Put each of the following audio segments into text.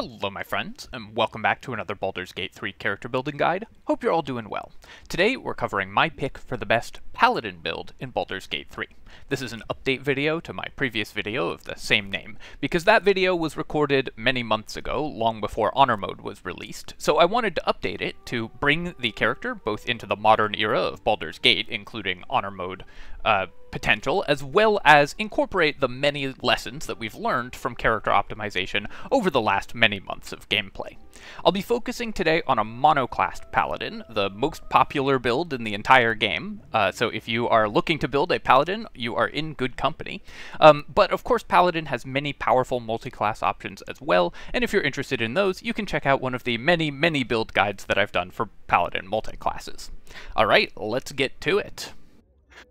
Hello my friends, and welcome back to another Baldur's Gate 3 character building guide. Hope you're all doing well. Today we're covering my pick for the best Paladin build in Baldur's Gate 3. This is an update video to my previous video of the same name, because that video was recorded many months ago, long before Honor Mode was released, so I wanted to update it to bring the character both into the modern era of Baldur's Gate, including Honor Mode uh, potential, as well as incorporate the many lessons that we've learned from character optimization over the last many months of gameplay. I'll be focusing today on a monoclassed paladin, the most popular build in the entire game, uh, so if you are looking to build a paladin, you are in good company. Um, but of course paladin has many powerful multi-class options as well, and if you're interested in those, you can check out one of the many, many build guides that I've done for paladin multi-classes. Alright, let's get to it.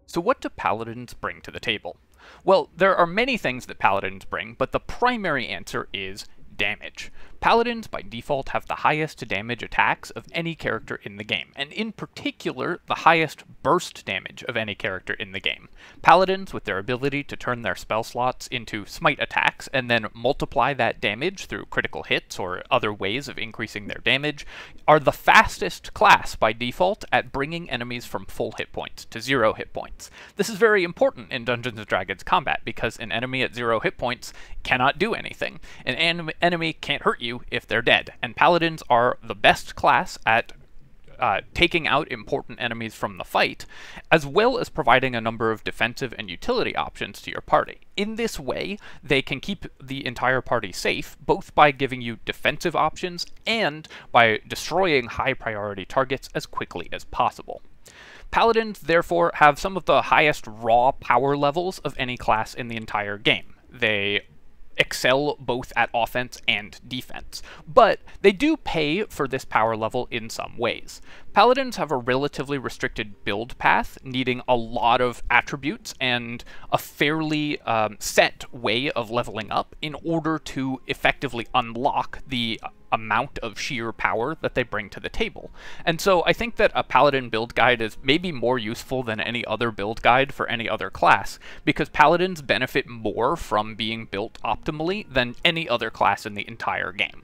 So what do paladins bring to the table? Well, there are many things that paladins bring, but the primary answer is damage. Paladins, by default, have the highest damage attacks of any character in the game, and in particular, the highest burst damage of any character in the game. Paladins, with their ability to turn their spell slots into smite attacks, and then multiply that damage through critical hits or other ways of increasing their damage, are the fastest class by default at bringing enemies from full hit points to zero hit points. This is very important in Dungeons & Dragons combat, because an enemy at zero hit points cannot do anything. An enemy can't hurt you you if they're dead. And paladins are the best class at uh, taking out important enemies from the fight, as well as providing a number of defensive and utility options to your party. In this way, they can keep the entire party safe, both by giving you defensive options and by destroying high priority targets as quickly as possible. Paladins, therefore, have some of the highest raw power levels of any class in the entire game. They excel both at offense and defense. But they do pay for this power level in some ways. Paladins have a relatively restricted build path, needing a lot of attributes and a fairly um, set way of leveling up in order to effectively unlock the amount of sheer power that they bring to the table. And so I think that a Paladin build guide is maybe more useful than any other build guide for any other class, because Paladins benefit more from being built optimally than any other class in the entire game.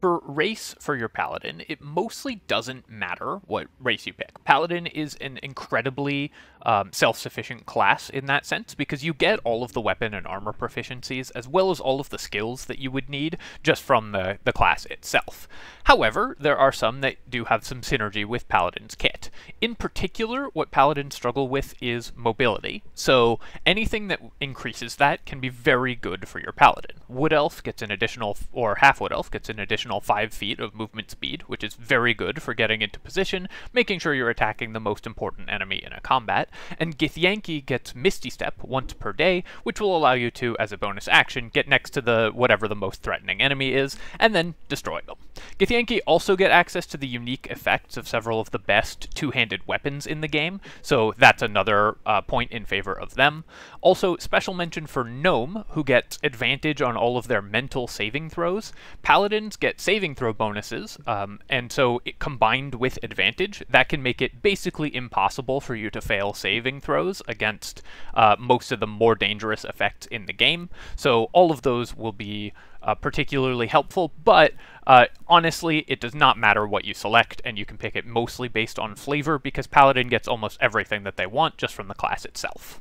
For race for your paladin, it mostly doesn't matter what race you pick. Paladin is an incredibly um, self-sufficient class in that sense because you get all of the weapon and armor proficiencies as well as all of the skills that you would need just from the, the class itself. However, there are some that do have some synergy with Paladin's kit. In particular, what Paladins struggle with is mobility, so anything that increases that can be very good for your Paladin. Wood Elf gets an additional, or Half Wood Elf gets an additional 5 feet of movement speed, which is very good for getting into position, making sure you're attacking the most important enemy in a combat, and Githyanki gets Misty Step once per day, which will allow you to, as a bonus action, get next to the whatever the most threatening enemy is, and then destroy them. Githyanki also get access to the unique effects of several of the best two-handed weapons in the game, so that's another uh, point in favor of them. Also, special mention for Gnome, who gets advantage on all of their mental saving throws. Paladins get saving throw bonuses, um, and so it, combined with advantage, that can make it basically impossible for you to fail saving throws against uh, most of the more dangerous effects in the game. So all of those will be uh, particularly helpful, but uh, honestly, it does not matter what you select, and you can pick it mostly based on flavor because Paladin gets almost everything that they want just from the class itself.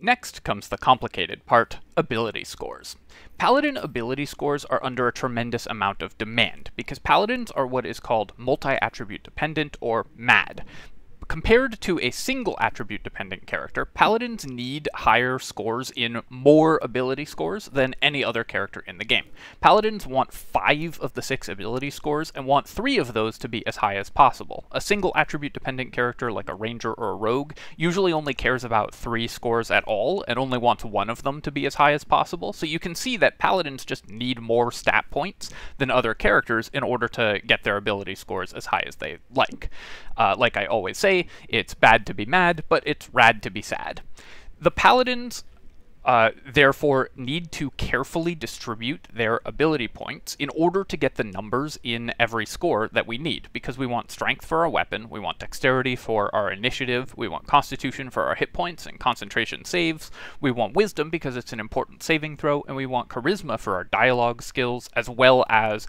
Next comes the complicated part, ability scores. Paladin ability scores are under a tremendous amount of demand, because Paladins are what is called multi-attribute dependent, or MAD. Compared to a single attribute dependent character, paladins need higher scores in more ability scores than any other character in the game. Paladins want five of the six ability scores and want three of those to be as high as possible. A single attribute dependent character like a ranger or a rogue usually only cares about three scores at all and only wants one of them to be as high as possible, so you can see that paladins just need more stat points than other characters in order to get their ability scores as high as they like. Uh, like I always say, it's bad to be mad, but it's rad to be sad. The paladins uh, therefore need to carefully distribute their ability points in order to get the numbers in every score that we need, because we want strength for our weapon, we want dexterity for our initiative, we want constitution for our hit points and concentration saves, we want wisdom because it's an important saving throw, and we want charisma for our dialogue skills, as well as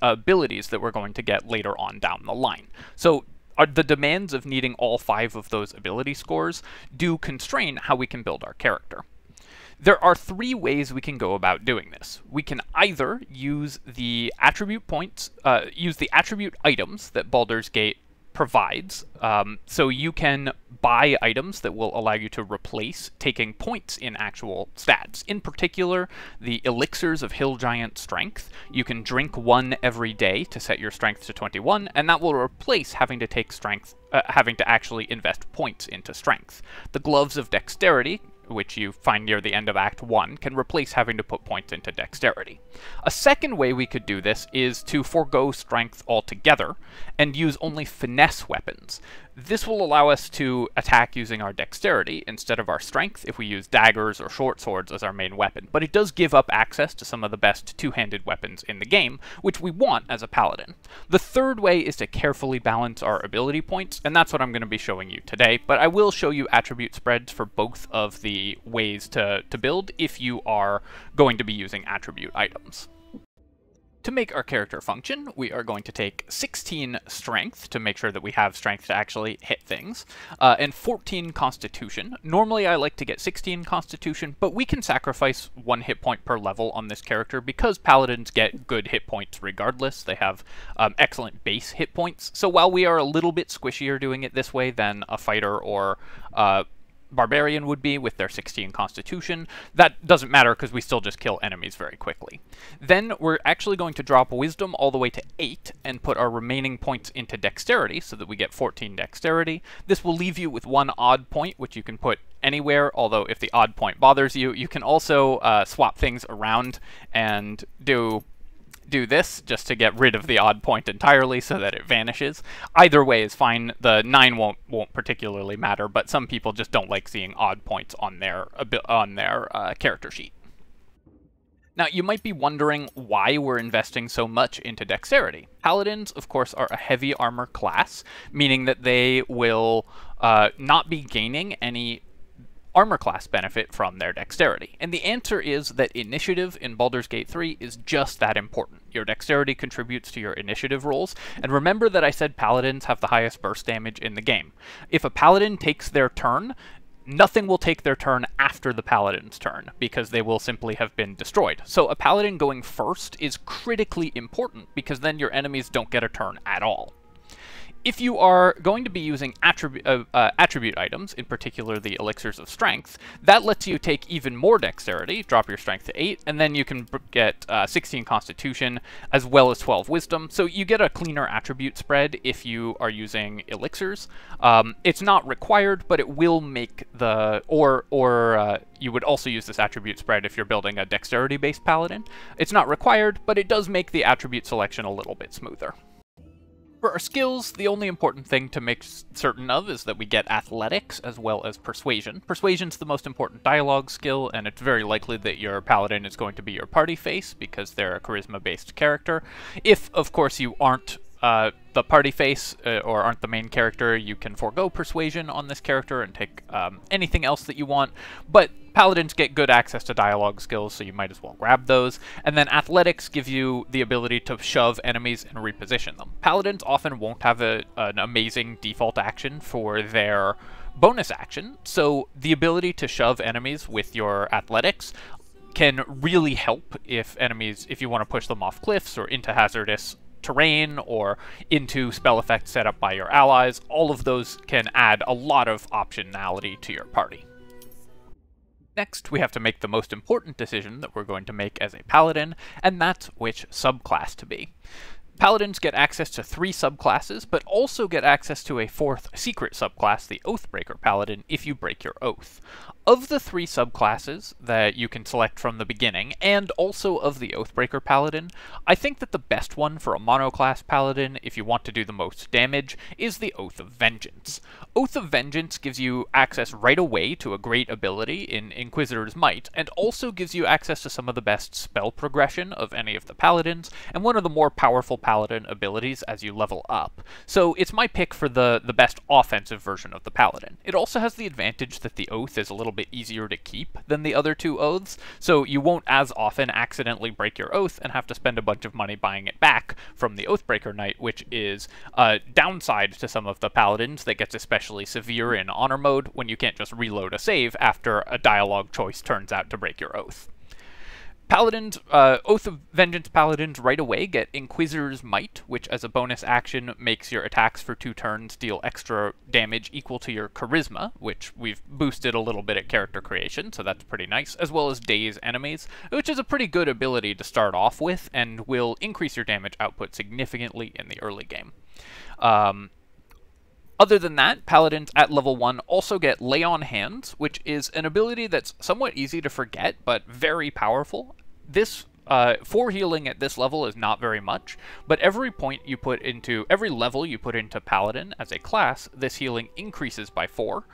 abilities that we're going to get later on down the line. So the demands of needing all five of those ability scores do constrain how we can build our character. There are three ways we can go about doing this. We can either use the attribute points, uh, use the attribute items that Baldur's Gate provides. Um, so you can buy items that will allow you to replace taking points in actual stats. In particular, the elixirs of Hill Giant Strength. You can drink one every day to set your strength to 21, and that will replace having to take strength, uh, having to actually invest points into strength. The Gloves of Dexterity which you find near the end of Act 1, can replace having to put points into dexterity. A second way we could do this is to forego strength altogether and use only finesse weapons. This will allow us to attack using our dexterity instead of our strength if we use daggers or short swords as our main weapon, but it does give up access to some of the best two-handed weapons in the game, which we want as a paladin. The third way is to carefully balance our ability points, and that's what I'm going to be showing you today, but I will show you attribute spreads for both of the ways to, to build if you are going to be using attribute items. To make our character function, we are going to take 16 strength to make sure that we have strength to actually hit things, uh, and 14 constitution. Normally I like to get 16 constitution, but we can sacrifice one hit point per level on this character because paladins get good hit points regardless. They have um, excellent base hit points, so while we are a little bit squishier doing it this way than a fighter or uh, barbarian would be with their 16 constitution. That doesn't matter because we still just kill enemies very quickly. Then we're actually going to drop wisdom all the way to 8 and put our remaining points into dexterity so that we get 14 dexterity. This will leave you with one odd point which you can put anywhere, although if the odd point bothers you, you can also uh, swap things around and do do this just to get rid of the odd point entirely so that it vanishes. Either way is fine. The 9 won't won't particularly matter, but some people just don't like seeing odd points on their on their uh, character sheet. Now, you might be wondering why we're investing so much into dexterity. Paladins, of course, are a heavy armor class, meaning that they will uh, not be gaining any armor class benefit from their dexterity? And the answer is that initiative in Baldur's Gate 3 is just that important. Your dexterity contributes to your initiative rolls, and remember that I said paladins have the highest burst damage in the game. If a paladin takes their turn, nothing will take their turn after the paladin's turn, because they will simply have been destroyed. So a paladin going first is critically important, because then your enemies don't get a turn at all if you are going to be using attribute, uh, uh, attribute items, in particular the elixirs of strength, that lets you take even more dexterity, drop your strength to 8, and then you can get uh, 16 constitution as well as 12 wisdom. So you get a cleaner attribute spread if you are using elixirs. Um, it's not required, but it will make the, or, or uh, you would also use this attribute spread if you're building a dexterity-based paladin. It's not required, but it does make the attribute selection a little bit smoother. For our skills, the only important thing to make certain of is that we get athletics as well as persuasion. Persuasion's the most important dialogue skill, and it's very likely that your paladin is going to be your party face because they're a charisma-based character. If, of course, you aren't uh, the party face uh, or aren't the main character, you can forego persuasion on this character and take um, anything else that you want. But paladins get good access to dialogue skills, so you might as well grab those. And then athletics give you the ability to shove enemies and reposition them. Paladins often won't have a, an amazing default action for their bonus action, so the ability to shove enemies with your athletics can really help if enemies, if you want to push them off cliffs or into hazardous terrain or into spell effects set up by your allies. All of those can add a lot of optionality to your party. Next, we have to make the most important decision that we're going to make as a paladin, and that's which subclass to be. Paladins get access to three subclasses, but also get access to a fourth secret subclass, the Oathbreaker Paladin, if you break your oath. Of the three subclasses that you can select from the beginning, and also of the Oathbreaker Paladin, I think that the best one for a monoclass Paladin, if you want to do the most damage, is the Oath of Vengeance. Oath of Vengeance gives you access right away to a great ability in Inquisitor's Might, and also gives you access to some of the best spell progression of any of the Paladins, and one of the more powerful Paladin abilities as you level up. So it's my pick for the, the best offensive version of the Paladin. It also has the advantage that the Oath is a little bit easier to keep than the other two oaths, so you won't as often accidentally break your oath and have to spend a bunch of money buying it back from the Oathbreaker Knight, which is a downside to some of the paladins that gets especially severe in honor mode when you can't just reload a save after a dialogue choice turns out to break your oath. Paladins, uh, Oath of Vengeance Paladins right away get Inquisitor's Might, which as a bonus action makes your attacks for two turns deal extra damage equal to your Charisma, which we've boosted a little bit at character creation, so that's pretty nice, as well as Daze enemies, which is a pretty good ability to start off with and will increase your damage output significantly in the early game. Um, other than that, Paladins at level 1 also get Lay on Hands, which is an ability that's somewhat easy to forget, but very powerful. This uh, four healing at this level is not very much, but every point you put into, every level you put into Paladin as a class, this healing increases by four.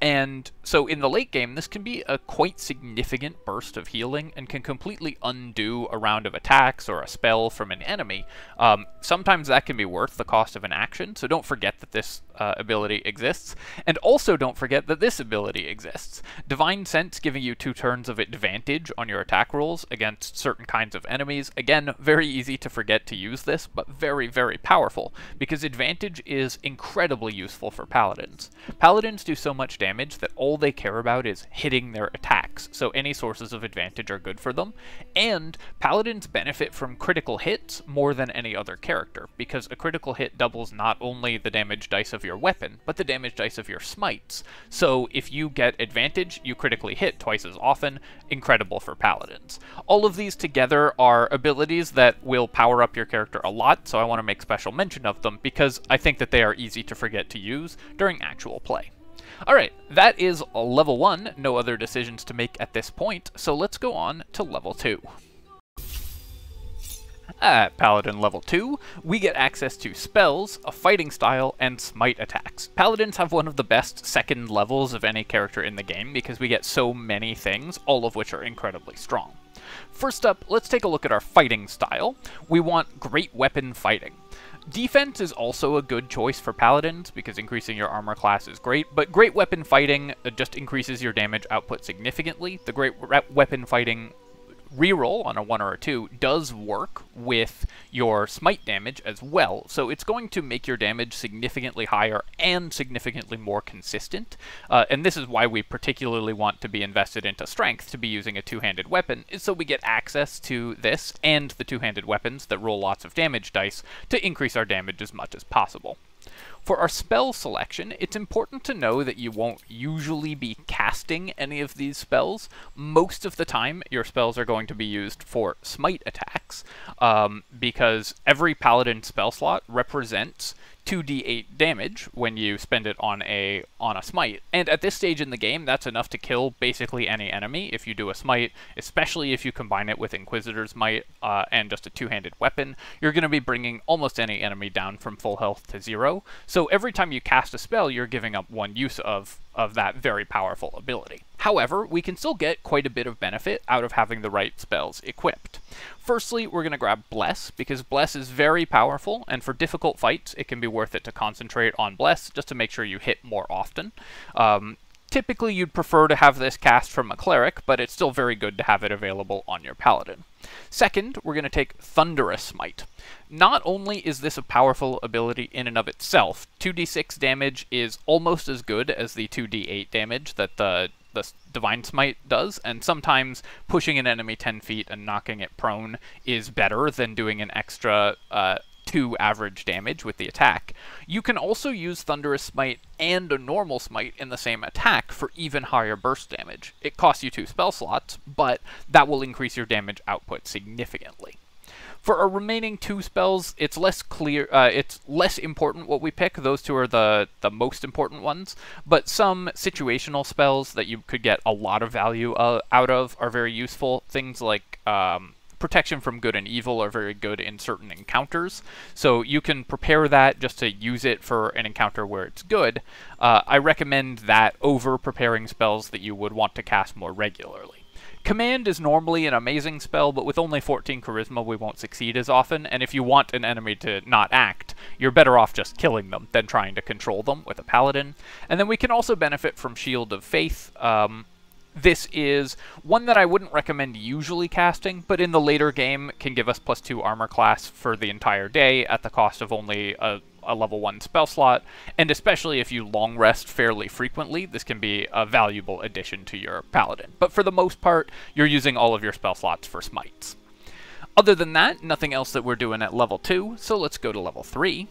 And so in the late game, this can be a quite significant burst of healing and can completely undo a round of attacks or a spell from an enemy. Um, sometimes that can be worth the cost of an action, so don't forget that this uh, ability exists. And also don't forget that this ability exists. Divine Sense giving you two turns of advantage on your attack rolls against certain kinds kinds of enemies. Again, very easy to forget to use this, but very, very powerful, because Advantage is incredibly useful for Paladins. Paladins do so much damage that all they care about is hitting their attacks, so any sources of advantage are good for them, and Paladins benefit from critical hits more than any other character, because a critical hit doubles not only the damage dice of your weapon, but the damage dice of your smites. So if you get advantage, you critically hit twice as often, incredible for Paladins. All of these together together are abilities that will power up your character a lot, so I want to make special mention of them because I think that they are easy to forget to use during actual play. Alright, that is level 1, no other decisions to make at this point, so let's go on to level 2. At Paladin level 2, we get access to spells, a fighting style, and smite attacks. Paladins have one of the best second levels of any character in the game because we get so many things, all of which are incredibly strong. First up, let's take a look at our fighting style. We want great weapon fighting. Defense is also a good choice for paladins because increasing your armor class is great, but great weapon fighting just increases your damage output significantly. The great weapon fighting reroll on a 1 or a 2 does work with your smite damage as well, so it's going to make your damage significantly higher and significantly more consistent, uh, and this is why we particularly want to be invested into strength to be using a two-handed weapon, is so we get access to this and the two-handed weapons that roll lots of damage dice to increase our damage as much as possible. For our spell selection, it's important to know that you won't usually be casting any of these spells. Most of the time, your spells are going to be used for smite attacks, um, because every paladin spell slot represents 2d8 damage when you spend it on a on a smite. And at this stage in the game, that's enough to kill basically any enemy if you do a smite, especially if you combine it with Inquisitor's Might uh, and just a two-handed weapon. You're going to be bringing almost any enemy down from full health to zero. So every time you cast a spell, you're giving up one use of of that very powerful ability. However, we can still get quite a bit of benefit out of having the right spells equipped. Firstly, we're going to grab Bless, because Bless is very powerful, and for difficult fights, it can be worth it to concentrate on Bless, just to make sure you hit more often. Um, typically, you'd prefer to have this cast from a Cleric, but it's still very good to have it available on your Paladin. Second, we're going to take Thunderous Smite. Not only is this a powerful ability in and of itself, 2d6 damage is almost as good as the 2d8 damage that the the Divine Smite does, and sometimes pushing an enemy 10 feet and knocking it prone is better than doing an extra uh, 2 average damage with the attack. You can also use Thunderous Smite and a normal Smite in the same attack for even higher burst damage. It costs you 2 spell slots, but that will increase your damage output significantly. For our remaining two spells, it's less clear, uh, it's less important what we pick. Those two are the, the most important ones. But some situational spells that you could get a lot of value uh, out of are very useful. Things like um, protection from good and evil are very good in certain encounters. So you can prepare that just to use it for an encounter where it's good. Uh, I recommend that over preparing spells that you would want to cast more regularly. Command is normally an amazing spell, but with only 14 charisma we won't succeed as often, and if you want an enemy to not act, you're better off just killing them than trying to control them with a paladin. And then we can also benefit from Shield of Faith. Um, this is one that I wouldn't recommend usually casting, but in the later game can give us plus 2 armor class for the entire day at the cost of only a a level 1 spell slot, and especially if you long rest fairly frequently, this can be a valuable addition to your paladin. But for the most part, you're using all of your spell slots for smites. Other than that, nothing else that we're doing at level 2, so let's go to level 3.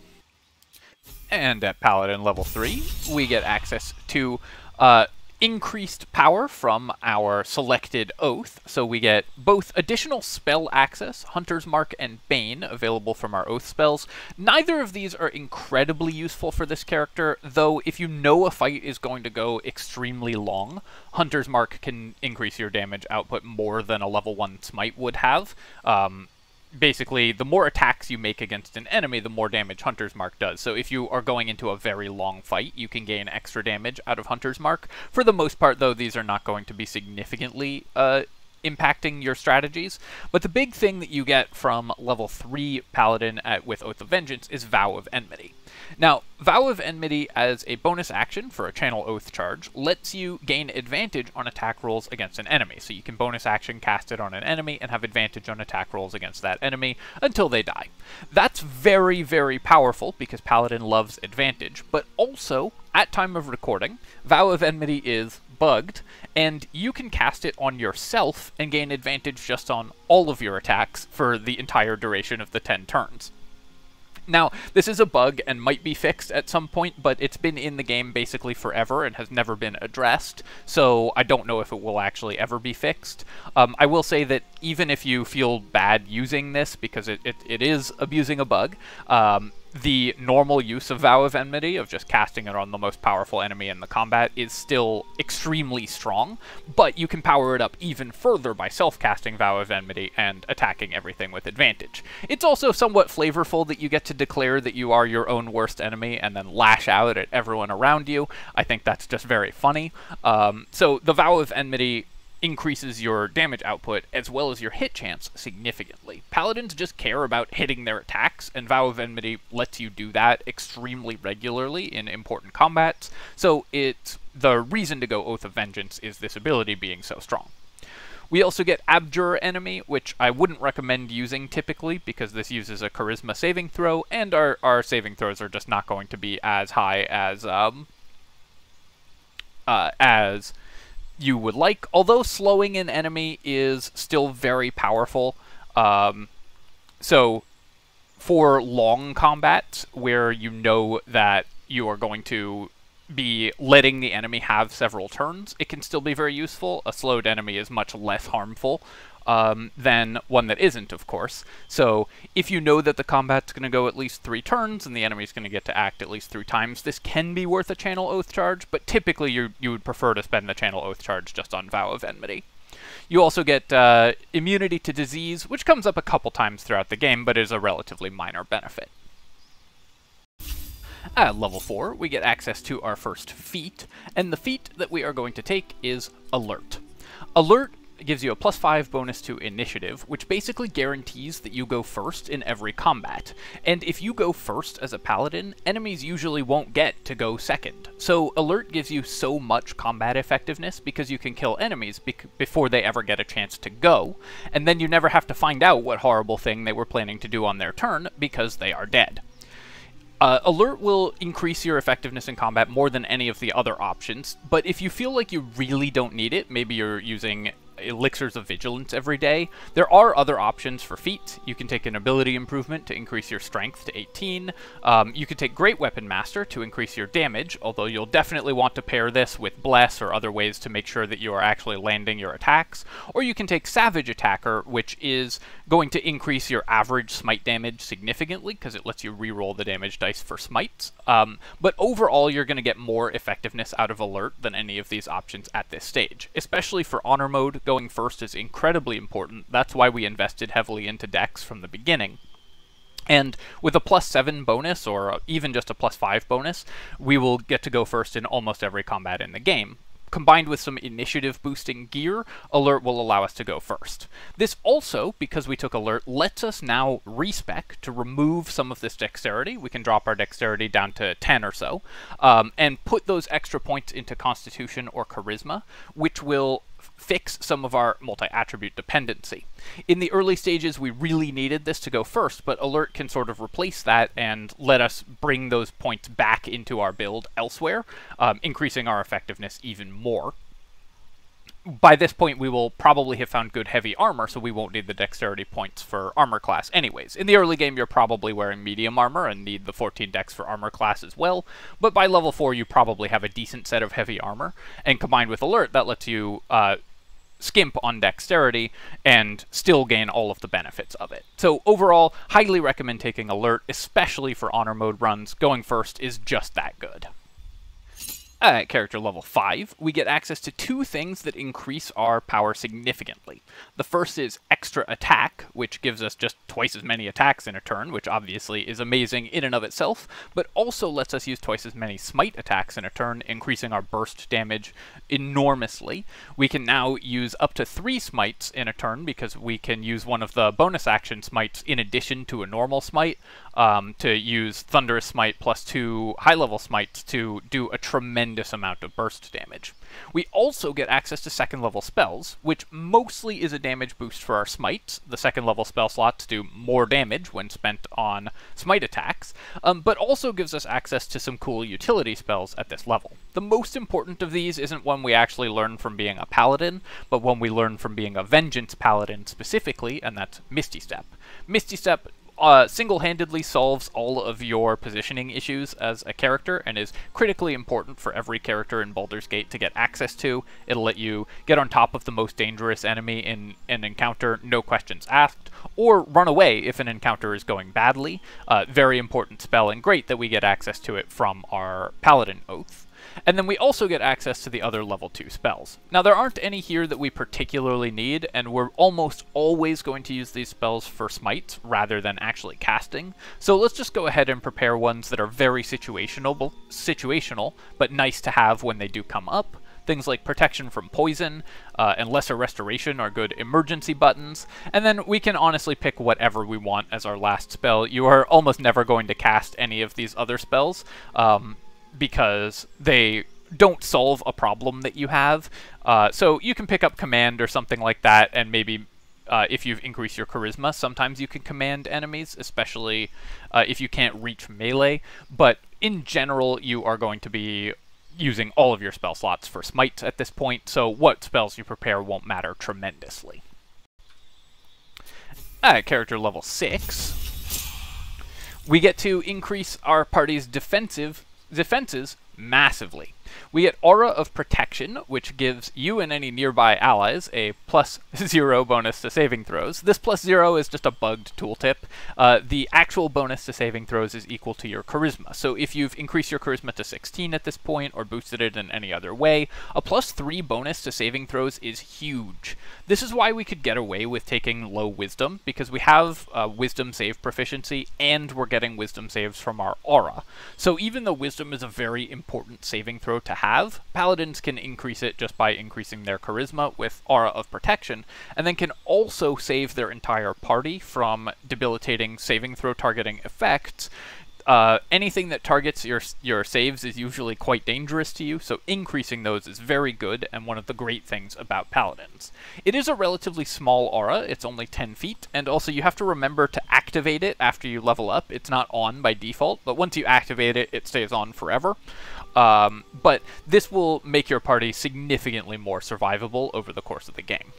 And at Paladin level 3, we get access to uh, increased power from our selected oath. So we get both additional spell access, Hunter's Mark and Bane, available from our oath spells. Neither of these are incredibly useful for this character, though if you know a fight is going to go extremely long, Hunter's Mark can increase your damage output more than a level 1 smite would have. Um, basically, the more attacks you make against an enemy, the more damage Hunter's Mark does. So if you are going into a very long fight, you can gain extra damage out of Hunter's Mark. For the most part, though, these are not going to be significantly uh, impacting your strategies. But the big thing that you get from level 3 Paladin at, with Oath of Vengeance is Vow of Enmity. Now, Vow of Enmity as a bonus action for a Channel Oath charge lets you gain advantage on attack rolls against an enemy. So you can bonus action cast it on an enemy and have advantage on attack rolls against that enemy until they die. That's very, very powerful because Paladin loves advantage, but also, at time of recording, Vow of Enmity is bugged, and you can cast it on yourself and gain advantage just on all of your attacks for the entire duration of the 10 turns. Now, this is a bug and might be fixed at some point, but it's been in the game basically forever and has never been addressed, so I don't know if it will actually ever be fixed. Um, I will say that even if you feel bad using this, because it, it, it is abusing a bug, um, the normal use of Vow of Enmity, of just casting it on the most powerful enemy in the combat, is still extremely strong, but you can power it up even further by self-casting Vow of Enmity and attacking everything with advantage. It's also somewhat flavorful that you get to declare that you are your own worst enemy and then lash out at everyone around you. I think that's just very funny. Um, so the Vow of Enmity increases your damage output as well as your hit chance significantly. Paladins just care about hitting their attacks, and Vow of Enmity lets you do that extremely regularly in important combats, so it's the reason to go Oath of Vengeance is this ability being so strong. We also get Abjure Enemy, which I wouldn't recommend using typically because this uses a Charisma saving throw, and our, our saving throws are just not going to be as high as um, uh, as you would like, although slowing an enemy is still very powerful. Um, so, for long combat, where you know that you are going to be letting the enemy have several turns, it can still be very useful. A slowed enemy is much less harmful um, than one that isn't, of course. So if you know that the combat's going to go at least three turns and the enemy's going to get to act at least three times, this can be worth a Channel Oath charge, but typically you, you would prefer to spend the Channel Oath charge just on Vow of Enmity. You also get uh, immunity to disease, which comes up a couple times throughout the game, but is a relatively minor benefit. At level 4, we get access to our first feat, and the feat that we are going to take is Alert. Alert gives you a plus 5 bonus to initiative, which basically guarantees that you go first in every combat. And if you go first as a paladin, enemies usually won't get to go second. So alert gives you so much combat effectiveness because you can kill enemies before they ever get a chance to go, and then you never have to find out what horrible thing they were planning to do on their turn because they are dead. Uh, alert will increase your effectiveness in combat more than any of the other options, but if you feel like you really don't need it, maybe you're using elixirs of vigilance every day. There are other options for feats. You can take an ability improvement to increase your strength to 18. Um, you can take Great Weapon Master to increase your damage, although you'll definitely want to pair this with Bless or other ways to make sure that you are actually landing your attacks. Or you can take Savage Attacker, which is going to increase your average smite damage significantly because it lets you reroll the damage dice for smites. Um, but overall, you're going to get more effectiveness out of Alert than any of these options at this stage. Especially for Honor Mode, going first is incredibly important. That's why we invested heavily into Dex from the beginning. And with a plus 7 bonus, or even just a plus 5 bonus, we will get to go first in almost every combat in the game combined with some initiative boosting gear, alert will allow us to go first. This also, because we took alert, lets us now respec to remove some of this dexterity. We can drop our dexterity down to 10 or so, um, and put those extra points into constitution or charisma, which will fix some of our multi-attribute dependency. In the early stages, we really needed this to go first, but Alert can sort of replace that and let us bring those points back into our build elsewhere, um, increasing our effectiveness even more. By this point, we will probably have found good heavy armor, so we won't need the dexterity points for armor class anyways. In the early game, you're probably wearing medium armor and need the 14 dex for armor class as well, but by level 4, you probably have a decent set of heavy armor, and combined with alert, that lets you uh, skimp on dexterity and still gain all of the benefits of it. So overall, highly recommend taking alert, especially for honor mode runs. Going first is just that good. At character level 5, we get access to two things that increase our power significantly. The first is extra attack, which gives us just twice as many attacks in a turn, which obviously is amazing in and of itself, but also lets us use twice as many smite attacks in a turn, increasing our burst damage enormously. We can now use up to three smites in a turn because we can use one of the bonus action smites in addition to a normal smite um, to use Thunderous Smite plus two high-level smites to do a tremendous amount of burst damage. We also get access to second level spells, which mostly is a damage boost for our smites. The second level spell slots do more damage when spent on smite attacks, um, but also gives us access to some cool utility spells at this level. The most important of these isn't one we actually learn from being a paladin, but one we learn from being a vengeance paladin specifically, and that's Misty Step. Misty Step uh, single-handedly solves all of your positioning issues as a character and is critically important for every character in Baldur's Gate to get access to. It'll let you get on top of the most dangerous enemy in an encounter, no questions asked, or run away if an encounter is going badly. Uh, very important spell, and great that we get access to it from our Paladin Oath. And then we also get access to the other level 2 spells. Now there aren't any here that we particularly need, and we're almost always going to use these spells for smites rather than actually casting. So let's just go ahead and prepare ones that are very situational, situational but nice to have when they do come up. Things like protection from poison uh, and lesser restoration are good emergency buttons. And then we can honestly pick whatever we want as our last spell. You are almost never going to cast any of these other spells. Um, because they don't solve a problem that you have. Uh, so you can pick up command or something like that, and maybe uh, if you've increased your charisma, sometimes you can command enemies, especially uh, if you can't reach melee. But in general, you are going to be using all of your spell slots for smite at this point, so what spells you prepare won't matter tremendously. At character level 6, we get to increase our party's defensive defenses massively. We get Aura of Protection, which gives you and any nearby allies a plus zero bonus to saving throws. This plus zero is just a bugged tooltip. Uh, the actual bonus to saving throws is equal to your charisma. So if you've increased your charisma to 16 at this point, or boosted it in any other way, a plus three bonus to saving throws is huge. This is why we could get away with taking low wisdom, because we have uh, wisdom save proficiency, and we're getting wisdom saves from our aura. So even though wisdom is a very important saving throw to have. Paladins can increase it just by increasing their charisma with Aura of Protection, and then can also save their entire party from debilitating saving throw targeting effects uh, anything that targets your your saves is usually quite dangerous to you, so increasing those is very good and one of the great things about paladins. It is a relatively small aura, it's only 10 feet, and also you have to remember to activate it after you level up. It's not on by default, but once you activate it, it stays on forever. Um, but this will make your party significantly more survivable over the course of the game.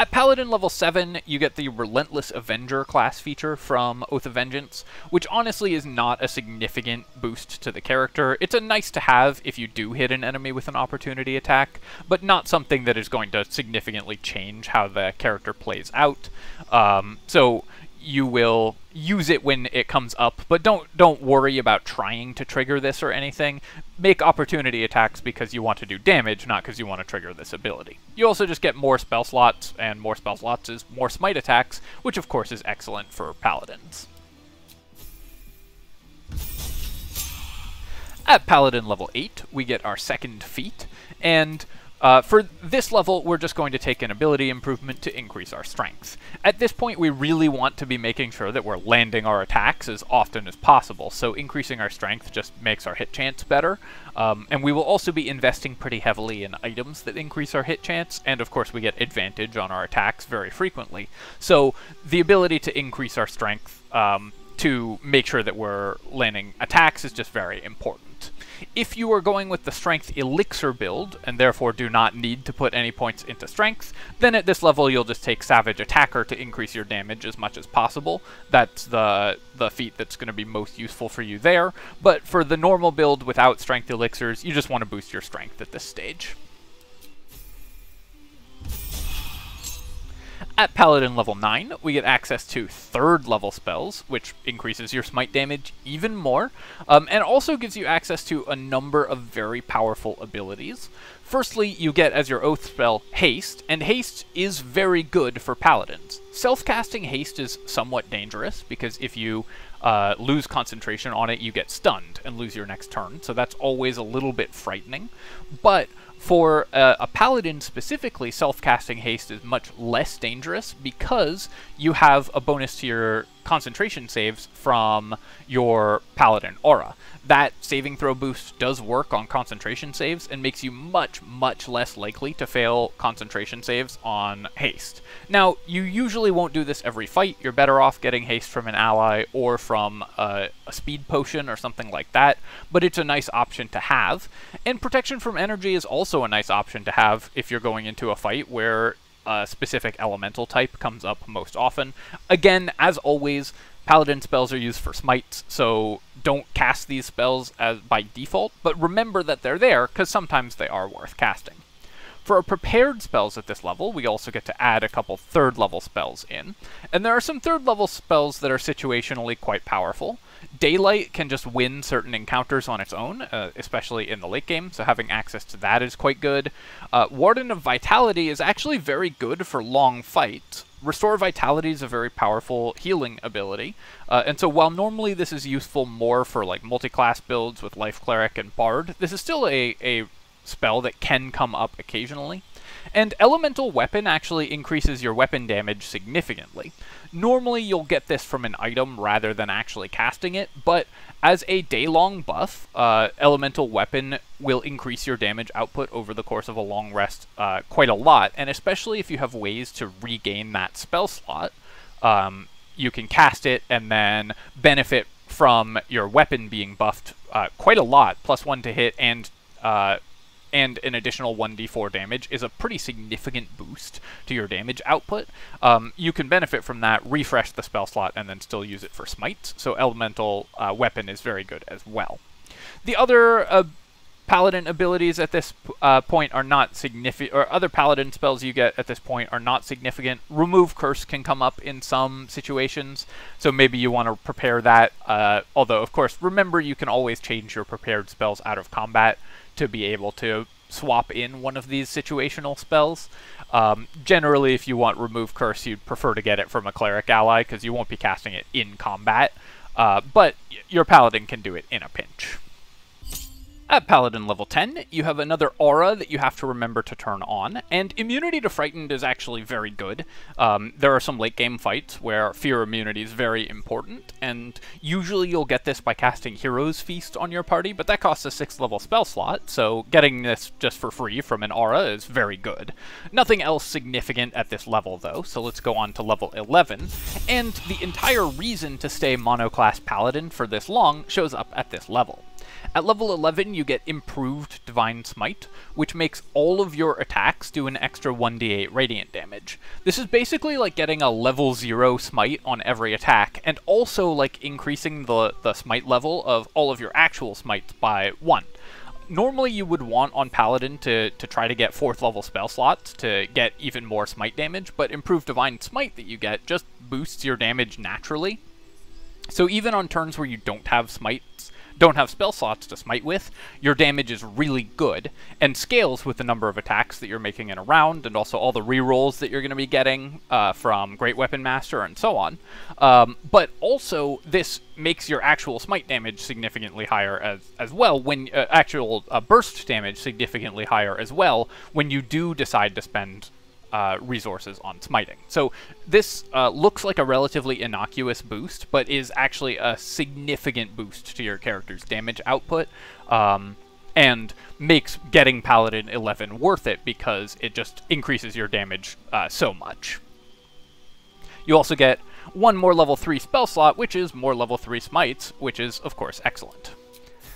At Paladin level 7, you get the Relentless Avenger class feature from Oath of Vengeance, which honestly is not a significant boost to the character. It's a nice to have if you do hit an enemy with an opportunity attack, but not something that is going to significantly change how the character plays out. Um, so you will use it when it comes up, but don't don't worry about trying to trigger this or anything. Make opportunity attacks because you want to do damage, not because you want to trigger this ability. You also just get more spell slots, and more spell slots is more smite attacks, which of course is excellent for paladins. At Paladin level 8, we get our second feat, and uh, for this level, we're just going to take an ability improvement to increase our strength. At this point, we really want to be making sure that we're landing our attacks as often as possible, so increasing our strength just makes our hit chance better. Um, and we will also be investing pretty heavily in items that increase our hit chance, and of course we get advantage on our attacks very frequently. So the ability to increase our strength um, to make sure that we're landing attacks is just very important. If you are going with the Strength Elixir build, and therefore do not need to put any points into Strength, then at this level you'll just take Savage Attacker to increase your damage as much as possible. That's the, the feat that's going to be most useful for you there. But for the normal build without Strength Elixirs, you just want to boost your Strength at this stage. At Paladin level 9, we get access to third level spells, which increases your smite damage even more, um, and also gives you access to a number of very powerful abilities. Firstly, you get as your oath spell Haste, and Haste is very good for paladins. Self-casting Haste is somewhat dangerous, because if you uh, lose concentration on it, you get stunned and lose your next turn, so that's always a little bit frightening. But for uh, a paladin specifically, self-casting haste is much less dangerous because you have a bonus to your concentration saves from your paladin aura that saving throw boost does work on concentration saves and makes you much, much less likely to fail concentration saves on haste. Now, you usually won't do this every fight. You're better off getting haste from an ally or from a, a speed potion or something like that, but it's a nice option to have. And protection from energy is also a nice option to have if you're going into a fight where specific elemental type comes up most often. Again, as always, Paladin spells are used for smites, so don't cast these spells as by default, but remember that they're there, because sometimes they are worth casting. For our prepared spells at this level, we also get to add a couple third level spells in, and there are some third level spells that are situationally quite powerful. Daylight can just win certain encounters on its own, uh, especially in the late game, so having access to that is quite good. Uh, Warden of Vitality is actually very good for long fights, Restore Vitality is a very powerful healing ability, uh, and so while normally this is useful more for like multi-class builds with Life Cleric and Bard, this is still a, a spell that can come up occasionally. And Elemental Weapon actually increases your weapon damage significantly. Normally you'll get this from an item rather than actually casting it, but as a day-long buff, uh, Elemental Weapon will increase your damage output over the course of a long rest uh, quite a lot, and especially if you have ways to regain that spell slot, um, you can cast it and then benefit from your weapon being buffed uh, quite a lot, plus one to hit and uh, and an additional 1d4 damage is a pretty significant boost to your damage output. Um, you can benefit from that, refresh the spell slot, and then still use it for smites, so elemental uh, weapon is very good as well. The other uh, paladin abilities at this uh, point are not significant, or other paladin spells you get at this point are not significant. Remove Curse can come up in some situations, so maybe you want to prepare that. Uh, although, of course, remember you can always change your prepared spells out of combat to be able to swap in one of these situational spells. Um, generally, if you want Remove Curse, you'd prefer to get it from a Cleric ally, because you won't be casting it in combat. Uh, but your Paladin can do it in a pinch. At Paladin level 10, you have another aura that you have to remember to turn on, and immunity to Frightened is actually very good. Um, there are some late game fights where fear immunity is very important, and usually you'll get this by casting Hero's Feast on your party, but that costs a 6th level spell slot, so getting this just for free from an aura is very good. Nothing else significant at this level though, so let's go on to level 11, and the entire reason to stay monoclass Paladin for this long shows up at this level. At level 11, you get improved Divine Smite, which makes all of your attacks do an extra 1d8 radiant damage. This is basically like getting a level 0 smite on every attack, and also like increasing the, the smite level of all of your actual smites by 1 normally you would want on Paladin to, to try to get 4th level spell slots to get even more smite damage, but improved Divine Smite that you get just boosts your damage naturally. So even on turns where you don't have smites, don't have spell slots to smite with, your damage is really good, and scales with the number of attacks that you're making in a round, and also all the rerolls that you're going to be getting uh, from Great Weapon Master and so on. Um, but also, this makes your actual smite damage significantly higher as, as well, when uh, actual uh, burst damage significantly higher as well, when you do decide to spend uh, resources on smiting. So this uh, looks like a relatively innocuous boost, but is actually a significant boost to your character's damage output, um, and makes getting Paladin 11 worth it because it just increases your damage uh, so much. You also get one more level 3 spell slot, which is more level 3 smites, which is, of course, excellent.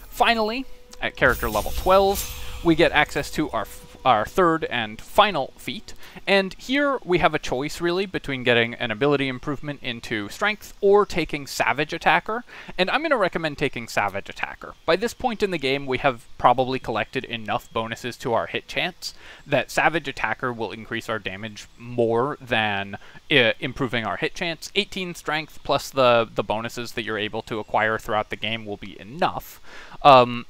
Finally, at character level 12, we get access to our our third and final feat. And here we have a choice really between getting an ability improvement into strength or taking Savage Attacker. And I'm going to recommend taking Savage Attacker. By this point in the game, we have probably collected enough bonuses to our hit chance that Savage Attacker will increase our damage more than uh, improving our hit chance. 18 strength plus the, the bonuses that you're able to acquire throughout the game will be enough. Um,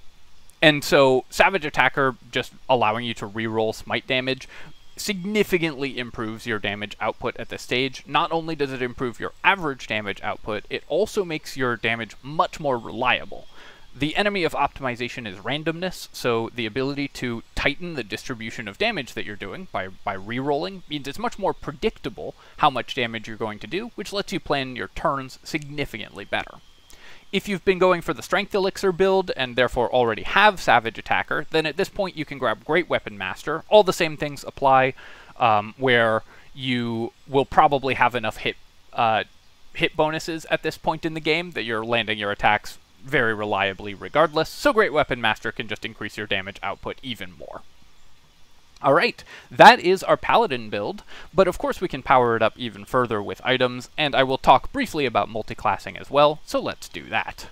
and so Savage Attacker, just allowing you to reroll smite damage, significantly improves your damage output at this stage. Not only does it improve your average damage output, it also makes your damage much more reliable. The enemy of optimization is randomness, so the ability to tighten the distribution of damage that you're doing by, by rerolling means it's much more predictable how much damage you're going to do, which lets you plan your turns significantly better. If you've been going for the Strength Elixir build and therefore already have Savage Attacker, then at this point you can grab Great Weapon Master. All the same things apply, um, where you will probably have enough hit uh, hit bonuses at this point in the game that you're landing your attacks very reliably regardless, so Great Weapon Master can just increase your damage output even more. Alright, that is our Paladin build, but of course we can power it up even further with items, and I will talk briefly about multiclassing as well, so let's do that.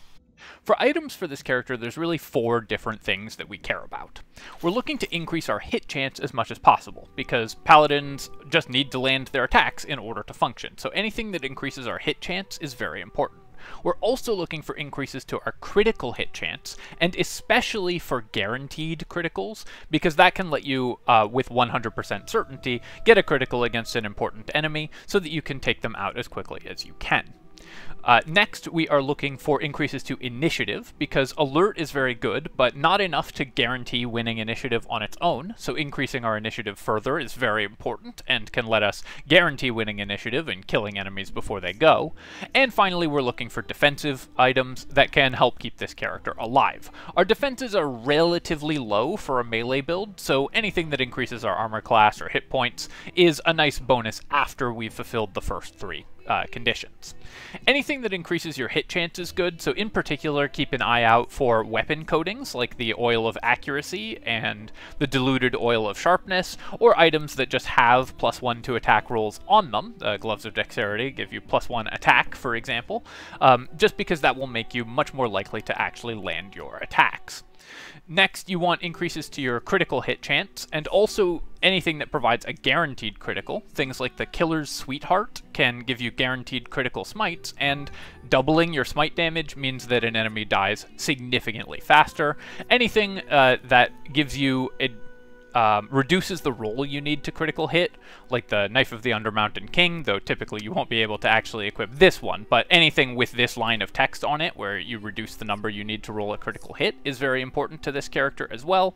For items for this character, there's really four different things that we care about. We're looking to increase our hit chance as much as possible, because paladins just need to land their attacks in order to function, so anything that increases our hit chance is very important. We're also looking for increases to our critical hit chance, and especially for guaranteed criticals, because that can let you, uh, with 100% certainty, get a critical against an important enemy so that you can take them out as quickly as you can. Uh, next, we are looking for increases to initiative, because alert is very good, but not enough to guarantee winning initiative on its own, so increasing our initiative further is very important, and can let us guarantee winning initiative and killing enemies before they go. And finally, we're looking for defensive items that can help keep this character alive. Our defenses are relatively low for a melee build, so anything that increases our armor class or hit points is a nice bonus after we've fulfilled the first three uh, conditions. Anything that increases your hit chance is good, so in particular keep an eye out for weapon coatings like the Oil of Accuracy and the Diluted Oil of Sharpness, or items that just have plus one to attack rolls on them. Uh, Gloves of Dexterity give you plus one attack, for example, um, just because that will make you much more likely to actually land your attacks. Next, you want increases to your critical hit chance, and also anything that provides a guaranteed critical. Things like the Killer's Sweetheart can give you guaranteed critical smites, and doubling your smite damage means that an enemy dies significantly faster. Anything uh, that gives you um, reduces the roll you need to critical hit, like the Knife of the Undermountain King, though typically you won't be able to actually equip this one, but anything with this line of text on it, where you reduce the number you need to roll a critical hit, is very important to this character as well.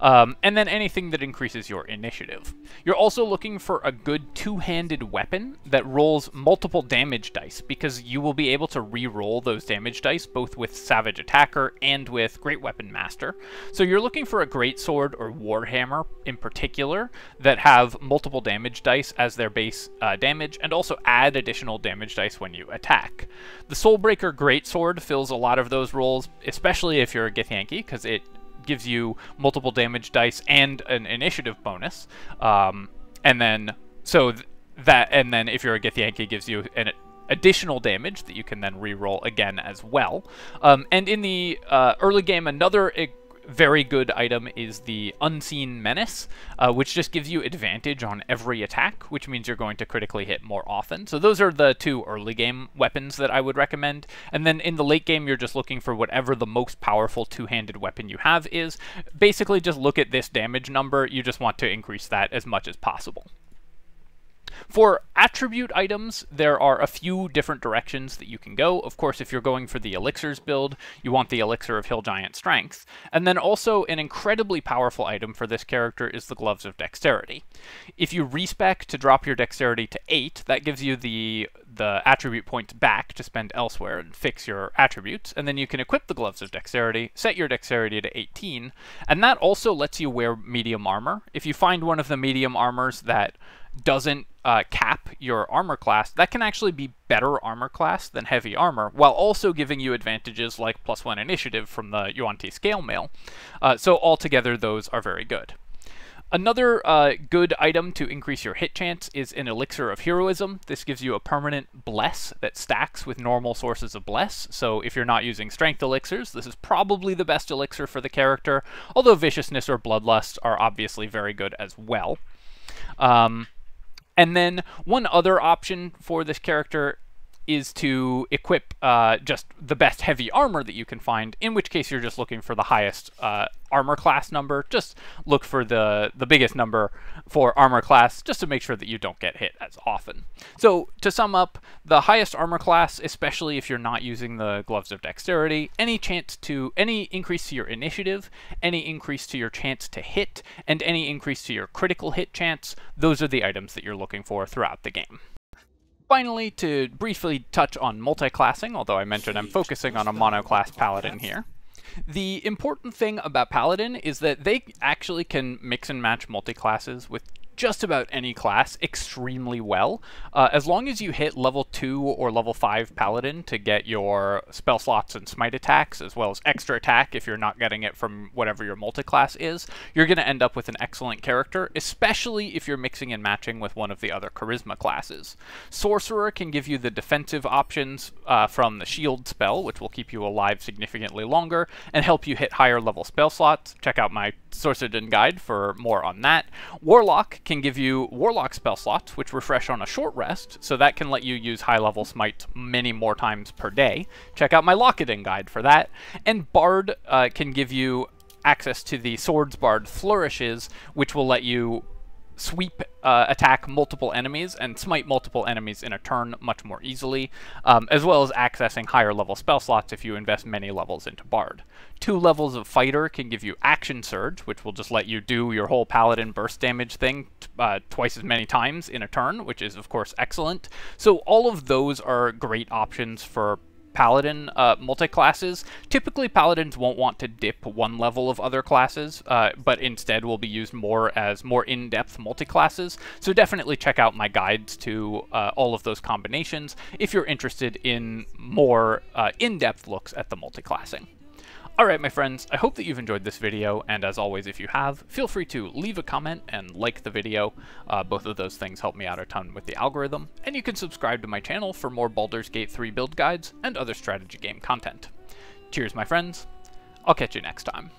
Um, and then anything that increases your initiative. You're also looking for a good two-handed weapon that rolls multiple damage dice, because you will be able to re-roll those damage dice, both with Savage Attacker and with Great Weapon Master. So you're looking for a Great Sword or Warhammer in particular that have multiple damage damage dice as their base uh, damage, and also add additional damage dice when you attack. The Soulbreaker Greatsword fills a lot of those roles, especially if you're a Githyanki, because it gives you multiple damage dice and an initiative bonus. Um, and then, so th that, and then if you're a Githyanki, gives you an additional damage that you can then re-roll again as well. Um, and in the uh, early game, another very good item is the Unseen Menace, uh, which just gives you advantage on every attack, which means you're going to critically hit more often. So those are the two early game weapons that I would recommend. And then in the late game, you're just looking for whatever the most powerful two-handed weapon you have is. Basically, just look at this damage number. You just want to increase that as much as possible. For attribute items, there are a few different directions that you can go. Of course, if you're going for the elixirs build, you want the elixir of Hill Giant Strength. And then also an incredibly powerful item for this character is the Gloves of Dexterity. If you respec to drop your dexterity to 8, that gives you the the attribute points back to spend elsewhere and fix your attributes, and then you can equip the Gloves of Dexterity, set your Dexterity to 18, and that also lets you wear medium armor. If you find one of the medium armors that doesn't uh, cap your armor class, that can actually be better armor class than heavy armor, while also giving you advantages like plus one initiative from the Yuan-ti scale mail. Uh, so altogether, those are very good. Another uh, good item to increase your hit chance is an Elixir of Heroism. This gives you a permanent Bless that stacks with normal sources of Bless, so if you're not using Strength Elixirs, this is probably the best Elixir for the character, although Viciousness or Bloodlust are obviously very good as well. Um, and then one other option for this character is to equip uh, just the best heavy armor that you can find, in which case you're just looking for the highest uh, armor class number. Just look for the, the biggest number for armor class, just to make sure that you don't get hit as often. So to sum up, the highest armor class, especially if you're not using the Gloves of Dexterity, any chance to, any increase to your initiative, any increase to your chance to hit, and any increase to your critical hit chance, those are the items that you're looking for throughout the game. Finally, to briefly touch on multi-classing, although I mentioned I'm focusing on a mono-class paladin here. The important thing about Paladin is that they actually can mix and match multi-classes with just about any class extremely well. Uh, as long as you hit level 2 or level 5 Paladin to get your spell slots and smite attacks, as well as extra attack if you're not getting it from whatever your multiclass is, you're going to end up with an excellent character, especially if you're mixing and matching with one of the other charisma classes. Sorcerer can give you the defensive options uh, from the shield spell, which will keep you alive significantly longer, and help you hit higher level spell slots. Check out my Sorcerer guide for more on that. Warlock can give you Warlock spell slots, which refresh on a short rest, so that can let you use high-level Smite many more times per day. Check out my Lockadin guide for that. And Bard uh, can give you access to the Swords Bard Flourishes, which will let you sweep uh, attack multiple enemies and smite multiple enemies in a turn much more easily, um, as well as accessing higher level spell slots if you invest many levels into Bard. Two levels of Fighter can give you Action Surge, which will just let you do your whole Paladin burst damage thing uh, twice as many times in a turn, which is of course excellent. So all of those are great options for paladin uh, multi-classes. Typically, paladins won't want to dip one level of other classes, uh, but instead will be used more as more in-depth multi-classes. So definitely check out my guides to uh, all of those combinations if you're interested in more uh, in-depth looks at the multi-classing. Alright my friends, I hope that you've enjoyed this video, and as always if you have, feel free to leave a comment and like the video. Uh, both of those things help me out a ton with the algorithm, and you can subscribe to my channel for more Baldur's Gate 3 build guides and other strategy game content. Cheers my friends, I'll catch you next time.